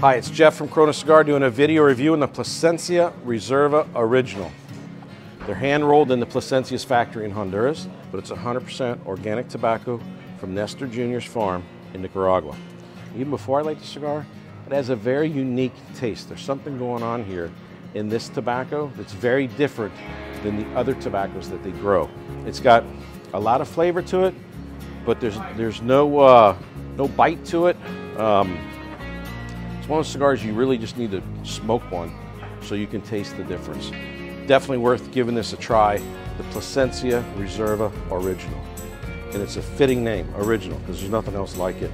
Hi, it's Jeff from Corona Cigar doing a video review on the Plasencia Reserva Original. They're hand rolled in the Plasencia's factory in Honduras, but it's 100% organic tobacco from Nestor Jr.'s farm in Nicaragua. Even before I light the cigar, it has a very unique taste. There's something going on here in this tobacco that's very different than the other tobaccos that they grow. It's got a lot of flavor to it, but there's there's no uh, no bite to it. Um, one of those cigars you really just need to smoke one so you can taste the difference. Definitely worth giving this a try. The Plasencia Reserva Original. And it's a fitting name, Original, because there's nothing else like it.